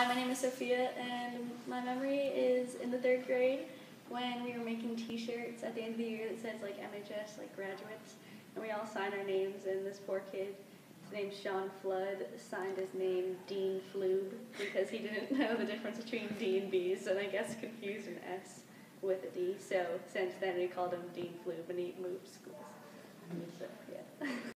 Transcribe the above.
Hi, my name is Sofia, and my memory is in the third grade when we were making T-shirts at the end of the year that says like MHS, like graduates, and we all signed our names. And this poor kid, his name's Sean Flood, signed his name Dean Floob because he didn't know the difference between D and B's, and I guess confused an S with a D. So since then we called him Dean Floob, and he moved schools.